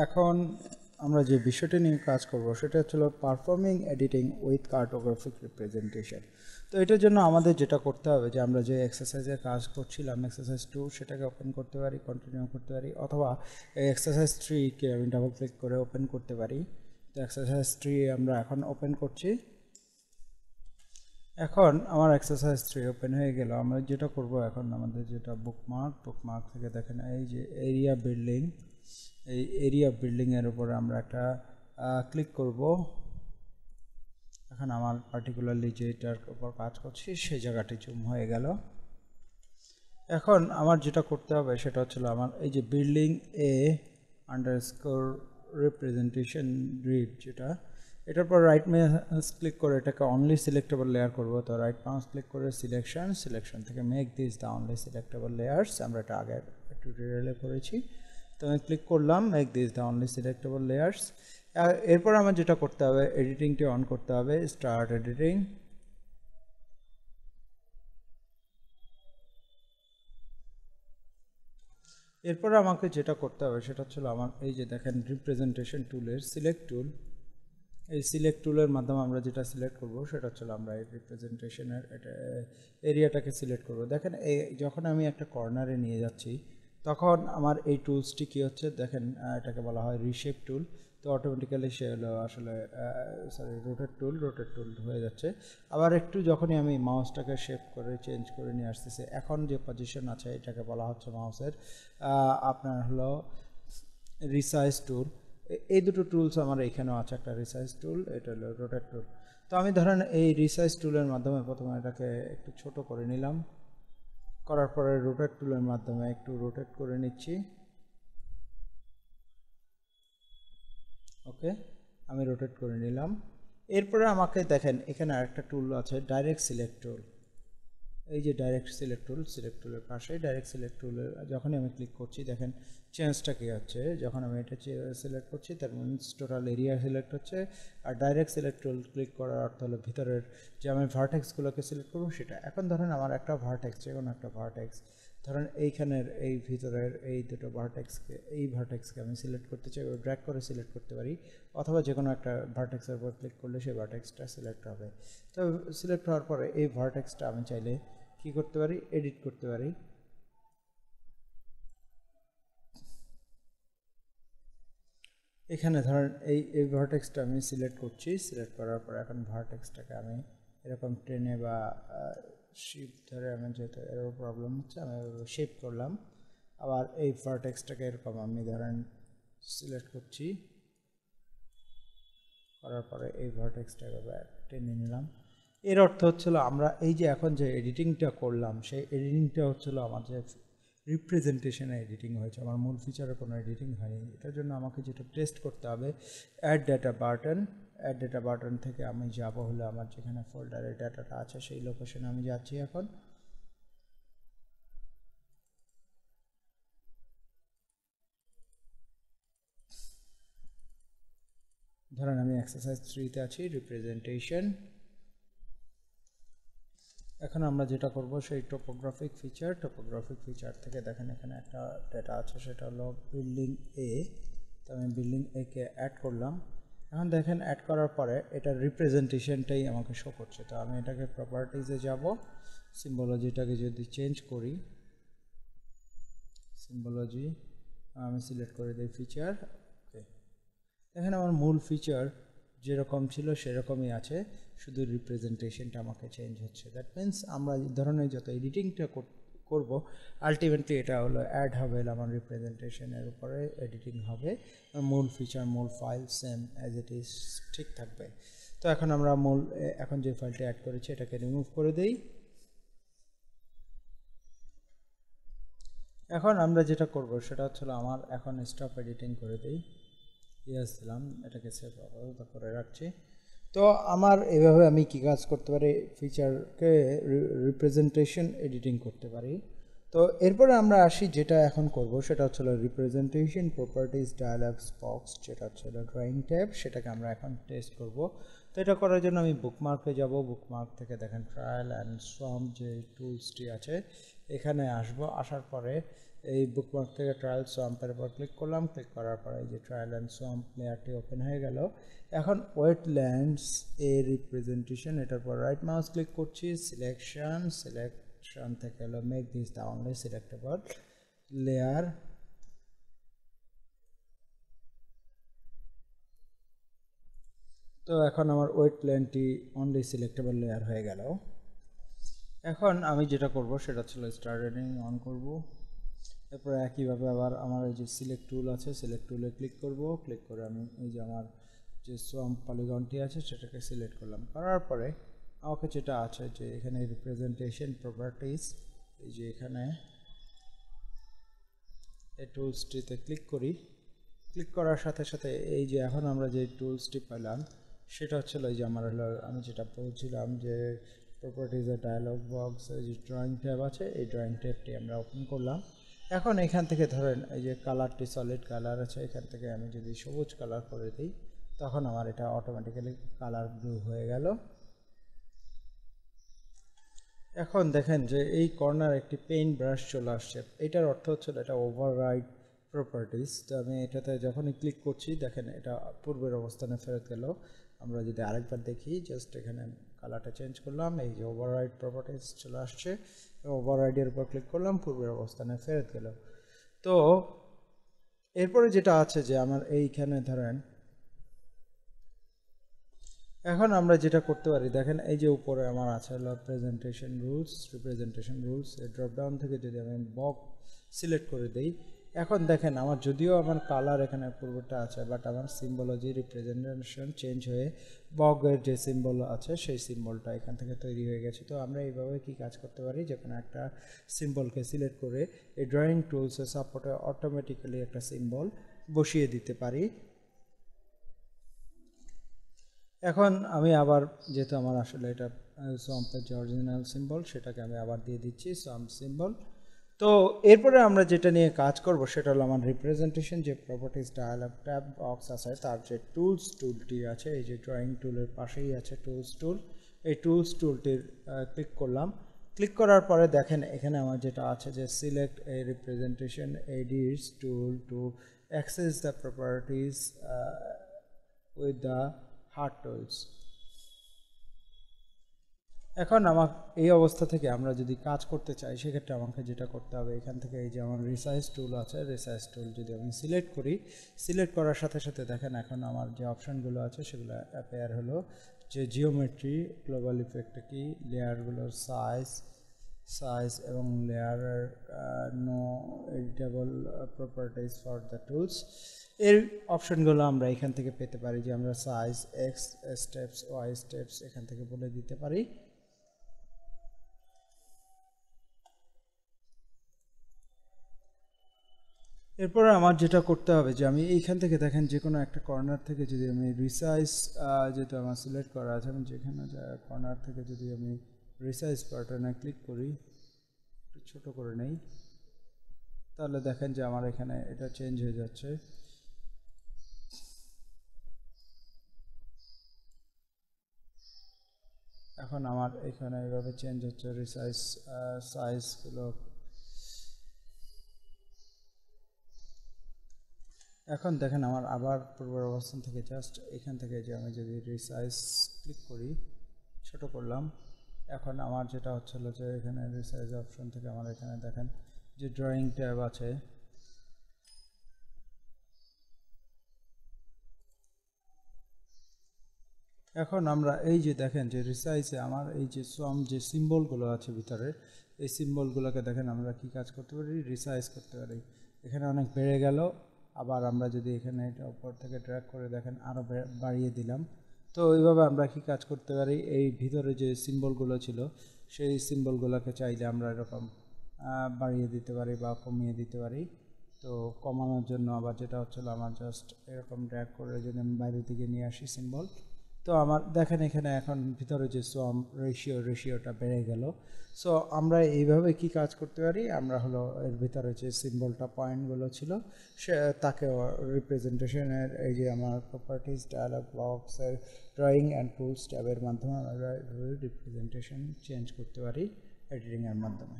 এখন আমরা যে বিষয়টি নিয়ে কাজ করব সেটা হচ্ছিল performing editing with cartographic representation তো এটার জন্য আমাদের যেটা করতে হবে যে আমরা যে এক্সারসাইজের কাজ করছিলাম এক্সারসাইজ টু সেটাকে ওপেন করতে পারি কন্টিনিউ করতে পারি, অথবা এই এক্সারসাইজ থ্রিকে আমি ডাবল ক্লিক করে ওপেন করতে পারি। তো এক্সারসাইজ থ্রি আমরা এখন ওপেন করছি। এখন আমার এক্সারসাইজ থ্রি ওপেন হয়ে গেল। আমরা যেটা করব এখন আমাদের যেটা বুকমার্ক বুকমার্ক থেকে দেখেন এই যে এরিয়া বিল্ডিং এই এরিয়া বিল্ডিংয়ের উপরে আমরা একটা ক্লিক করব। এখন আমার পার্টিকুলারলি যেটার উপর কাজ করছি, সেই জায়গাটি জুম হয়ে গেল। এখন আমার যেটা করতে হবে, সেটা হচ্ছিল আমার এই যে বিল্ডিং এ আন্ডার স্কোর রিপ্রেজেন্টেশন গ্রিড যেটা, এটার পর রাইট মাউস ক্লিক করে এটাকে অনলি সিলেক্টেবল লেয়ার করব। তো রাইট মাউস ক্লিক করে সিলেকশন সিলেকশন থেকে make this the only selectable layers আমরা এটা আগের টিউটোরিয়ালে করেছি। তো আমি ক্লিক করলাম make this the only selectable layers এরপর আমার যেটা করতে হবে এডিটিংটি অন করতে হবে স্টার্ট এডিটিং এরপর আমাকে যেটা করতে হবে, সেটা হচ্ছিল আমার, এই যে দেখেন রিপ্রেজেন্টেশন টুলের সিলেক্ট টুল এই সিলেক্ট টুলের মাধ্যমে আমরা যেটা সিলেক্ট করব, সেটা হচ্ছিল আমরা এই রিপ্রেজেন্টেশনের এটা, এরিয়াটাকে সিলেক্ট করব। দেখেন, এই, যখন আমি একটা কর্নারে নিয়ে যাচ্ছি তখন আমার এই টুলসটি কী হচ্ছে? দেখেন এটাকে বলা হয় রিশেপ টুল তো অটোমেটিক্যালি সে হলো আসলে sorry rotate tool rotate tool হয়ে যাচ্ছে। আবার একটু যখনই আমি মাউসটাকে শেপ করে চেঞ্জ করে নিয়ে আসতেছি, এখন যে পজিশন আছে, এটাকে বলা হচ্ছে মাউসের আপনার হলো রিসাইজ টুল এই দুটো টুলস আমার এখানেও আছে, একটা রিসাইজ টুল এটা হলো রোটেট টুল তো আমি ধরেন এই রিসাইজ টুলের মাধ্যমে প্রথমে এটাকে একটু ছোট করে নিলাম। করার পরে রোটেট টুলের মাধ্যমে একটু রোটেট করে নিচ্ছি। ওকে আমি রোটেট করে নিলাম। এরপরে আমাকে দেখেন, এখানে আরেকটা টুল আছে ডাইরেক্ট সিলেক্ট টুল এই যে ডাইরেক্ট সিলেক্ট টুল সিলেক্ট টুলের পাশে ডাইরেক্ট সিলেক্ট টুলের যখনই আমি ক্লিক করছি, দেখেন চেঞ্জটা কী হচ্ছে? যখন আমি এটা সিলেক্ট করছি তার মিনস টোটাল এরিয়া সিলেক্ট হচ্ছে। আর ডাইরেক্ট সিলেক্ট টুল ক্লিক করার অর্থ হলো ভিতরের যে আমি ভার্টেক্সগুলোকে সিলেক্ট করব, সেটা। এখন ধরেন আমার একটা ভার্টেক্স যে কোনো একটা ভার্টেক্স ধরেন এইখানের এই ভিতরের এই দুটো ভার্টেক্সকে এই ভার্টেক্সকে আমি সিলেক্ট করতে চাই ড্র্যাক করে সিলেক্ট করতে পারি, অথবা যে কোনো একটা ভার্টেক্সের উপর ক্লিক করলে সেই ভার্টেক্সটা সিলেক্ট হবে। তো সিলেক্ট হওয়ার পরে এই ভার্টেক্সটা আমি চাইলে কি করতে পারি? এডিট করতে পারি। এখানে ধরেন এই এই ভার্টেক্সটা আমি সিলেক্ট করছি সিলেক্ট করার পর এখন ভার্টেক্সটাকে আমি এরকম ট্রেনে বা শিপ ধরে আমি যেহেতু এরকম প্রবলেম হচ্ছে, আমি শেপ করলাম। আবার এই ভার্টেক্সটাকে এরকম আমি ধরেন সিলেক্ট করছি। করার পরে এই ভার্টেক্সটাকে টেনে নিলাম। এর অর্থ হচ্ছিল আমরা এই যে এখন যে এডিটিংটা করলাম, সেই এডিটিংটা হচ্ছিল আমার যে রিপ্রেজেন্টেশনে এডিটিং হয়েছে। আমার মূল ফিচারে কোনো এডিটিং হয়নি। এটার জন্য আমাকে যেটা টেস্ট করতে হবে add data button add data button থেকে আমি যাব হলে আমার যেখানে ফোল্ডারে ডাটাটা আছে সেই লোকেশনে আমি যাচ্ছি এখন। ধরেন আমি এক্সারসাইজ থ্রিতে আছি রিপ্রেজেন্টেশন এখন আমরা যেটা করব সেই টোপোগ্রাফিক ফিচার টোপোগ্রাফিক ফিচার থেকে দেখেন এখানে একটা ডেটা আছে, সেটা হলো বিল্ডিং এ তো আমি বিল্ডিং এ কে অ্যাড করলাম। এখন দেখেন অ্যাড করার পরে এটার রিপ্রেজেন্টেশনটাই আমাকে শো করছে। তো আমি এটাকে প্রপার্টিজে যাব। সিম্বোলজিটাকে যদি চেঞ্জ করি সিম্বোলজি আমি সিলেক্ট করে দিই ফিচার ওকে দেখেন আমার মূল ফিচার যেরকম ছিল সেরকমই আছে, শুধু রিপ্রেজেন্টেশনটা আমাকে চেঞ্জ হচ্ছে। দ্যাট মিন্স আমরা ধরনের যত এডিটিংটা করব। আলটিমেটলি এটা হলো অ্যাড হবে আমার রিপ্রেজেন্টেশনের উপরে এডিটিং হবে। মূল ফিচার মূল file same as it is ঠিক থাকবে। তো এখন আমরা মূল এখন যে ফাইলটা অ্যাড করেছি এটাকে রিমুভ করে দিই। এখন আমরা যেটা করব সেটা হচ্ছিল আমার এখন স্টপ এডিটিং করে দিই। ইয়াস দিলাম। এটাকে সেভ করে রাখছি। তো আমার এভাবে আমি কী কাজ করতে পারি ফিচারকে রিপ্রেজেন্টেশন এডিটিং করতে পারি। তো এরপরে আমরা আসি যেটা এখন করব, সেটা হচ্ছিল রিপ্রেজেন্টেশন প্রপার্টিজ ডায়ালগস বক্স যেটা হচ্ছিল ড্রয়িং ট্যাব সেটাকে আমরা এখন টেস্ট করব। তো এটা করার জন্য আমি বুকমার্কে যাব বুকমার্ক থেকে দেখেন ট্রায়াল অ্যান্ড সোয়াম যে টুলসটি আছে, এখানে আসব। আসার পরে এই বুকমার্ক থেকে ট্রায়াল সোয়াম্পের উপর ক্লিক করলাম ক্লিক করার পরে এই যে ট্রায়াল অ্যান্ড সোয়াম্প লেয়ারটি ওপেন হয়ে গেল। এখন ওয়েটল্যান্ডস এ রিপ্রেজেন্টেশন এটার পর রাইট মাউস ক্লিক করছি সিলেকশন সিলেকশন থেকে হলো make this the only selectable layer তো এখন আমার ওয়েট প্ল্যানটি অনলি সিলেক্টেবল লেয়ার হয়ে গেল। এখন আমি যেটা করব সেটা ছিল স্টার রেডিং অন করব। এরপরে একইভাবে আবার আমার এই যে সিলেক্ট টুল আছে সিলেক্ট টুলে ক্লিক করব। ক্লিক করে আমি এই যে আমার যে সোয়াম পলিগনটি আছে, সেটাকে সিলেক্ট করলাম। করার পরে আমাকে যেটা আছে যে এখানে রিপ্রেজেন্টেশন প্রপার্টিস এই যে এখানে এই টুলসটিতে ক্লিক করি। ক্লিক করার সাথে সাথে এই যে এখন আমরা যে টুলসটি পেলাম, সেটা হচ্ছে এই যে আমার হলো, আমি যেটা বলছিলাম যে প্রপার্টিজের ডায়ালগ বক্স যে ড্রয়িং ট্যাব আছে, এই ড্রয়িং ট্যাবটি আমরা ওপেন করলাম। এখন এখান থেকে ধরেন, এই যে কালারটি সলিড কালার আছে, এখান থেকে আমি যদি সবুজ কালার করে দিই, তখন আমার এটা অটোমেটিক্যালি কালার ব্লু হয়ে গেল। এখন দেখেন যে এই কর্নার একটি পেইন্ট ব্রাশ চলে আসছে। এটার অর্থ হচ্ছে এটা ওভাররাইড প্রপার্টিস তো আমি এটাতে যখনই ক্লিক করছি, দেখেন এটা পূর্বের অবস্থানে ফেরত গেল। আমরা যদি আরেকবার দেখি জাস্ট এখানে কালারটা চেঞ্জ করলাম, এই যে ওভাররাইড প্রপার্টিস চলে আসছে ওভাররাইডের উপর ক্লিক করলাম, পূর্বের অবস্থানে ফেরত গেল। তো, এরপরে যেটা আছে যে আমার এইখানে ধরেন, এখন আমরা যেটা করতে পারি, দেখেন এই যে উপরে আমার আছে হলো প্রেজেন্টেশন রুলস রিপ্রেজেন্টেশন রুলস এই ড্রপডাউন থেকে যদি আমি বক সিলেক্ট করে দিই এখন দেখেন, আমার যদিও আমার কালার এখানে পূর্বটা আছে বাট আমার সিম্বলজি রিপ্রেজেন্টেশন চেঞ্জ হয়ে বগের যে সিম্বল আছে, সেই সিম্বলটা এখান থেকে তৈরি হয়ে গেছে। তো আমরা এইভাবে কি কাজ করতে পারি? যে কোনো একটা সিম্বলকে সিলেক্ট করে এই ড্রয়িং টুলসের সাপোর্টে অটোমেটিক্যালি একটা সিম্বল বসিয়ে দিতে পারি। এখন আমি আবার, যেহেতু আমার আসলে এটা সোয়াম্পের যে অরিজিনাল সিম্বল সেটাকে আমি আবার দিয়ে দিচ্ছি সোয়াম্প সিম্বল তো এরপরে আমরা যেটা নিয়ে কাজ করব সেটা হলো আমার রিপ্রেজেন্টেশন যে প্রপার্টিস ডায়ালগ ট্যাব বক্স আছে, তার যে টুলস টুলটি আছে, এই যে ড্রয়িং টুলের পাশেই আছে টুলস টুল এই টুলস টুলটির ক্লিক করলাম। ক্লিক করার পরে দেখেন এখানে আমার যেটা আছে যে select a representation edits tool to access the properties with the hard tools এখন আমার এই অবস্থা থেকে আমরা যদি কাজ করতে চাই, সেক্ষেত্রে আমাকে যেটা করতে হবে, এখান থেকে এই যে আমার রিসাইজ টুল আছে রিসাইজ টুল যদি আমি সিলেক্ট করি সিলেক্ট করার সাথে সাথে দেখেন এখন আমার যে অপশানগুলো আছে, সেগুলো অ্যাপেয়ার হলো যে জিওমেট্রি গ্লোবাল ইফেক্ট কি লেয়ারগুলোর সাইজ সাইজ এবং লেয়ারের no editable properties for the tools এর অপশনগুলো আমরা এখান থেকে পেতে পারি যে আমরা size x steps y steps এখান থেকে বলে দিতে পারি। এরপরে আমার যেটা করতে হবে যে আমি এইখান থেকে দেখেন যে কোনো একটা কর্নার থেকে যদি আমি রিসাইজ যেহেতু আমার সিলেক্ট করা আছে, আমি যেখানে কর্নার থেকে যদি আমি রিসাইজ প্যাটার্নে ক্লিক করি, একটু ছোটো করে নেই, তাহলে দেখেন যে আমার এখানে এটা চেঞ্জ হয়ে যাচ্ছে। এখন আমার এখানে এভাবে চেঞ্জ হচ্ছে রিসাইজ সাইজগুলো এখন দেখেন আমার আবার পূর্বের অবস্থান থেকে জাস্ট এখান থেকে যে আমি যদি রিসাইজ ক্লিক করি, ছোট করলাম। এখন আমার যেটা হচ্ছিল যে এখানে রিসাইজ অপশন থেকে আমার এখানে দেখেন যে ড্রয়িং ট্যাব আছে। এখন আমরা এই যে দেখেন যে রিসাইজে আমার এই যে সম যে সিম্বলগুলো আছে ভিতরে, এই সিম্বলগুলোকে দেখেন আমরা কি কাজ করতে পারি? রিসাইজ করতে পারি। এখানে অনেক বেড়ে গেল। আবার আমরা যদি এখানে এটা উপর থেকে ট্র্যাক করে দেখেন আরও বাড়িয়ে দিলাম। তো এইভাবে আমরা কি কাজ করতে পারি? এই ভিতরে যে সিম্বলগুলো ছিল, সেই সিম্বলগুলোকে চাইলে আমরা এরকম বাড়িয়ে দিতে পারি বা কমিয়ে দিতে পারি। তো কমানোর জন্য আবার যেটা হচ্ছিল, আমার জাস্ট এরকম ড্র্যাক করে যদি আমি বাইরের দিকে নিয়ে আসি সিম্বল তো আমার, দেখেন এখানে এখন ভিতরে যে সোয়াম রেশিও রেশিওটা বেড়ে গেল। সো আমরা এইভাবে কি কাজ করতে পারি? আমরা হলো এর ভিতরে যে সিম্বলটা পয়েন্টগুলো ছিল, সে, তাকে রিপ্রেজেন্টেশনের এই যে আমার প্রপার্টিজ ডায়ালগ বক্সের ড্রয়িং অ্যান্ড টুলস ট্যাবের মাধ্যমে আমরা রিপ্রেজেন্টেশন চেঞ্জ করতে পারি এডিটিংয়ের মাধ্যমে।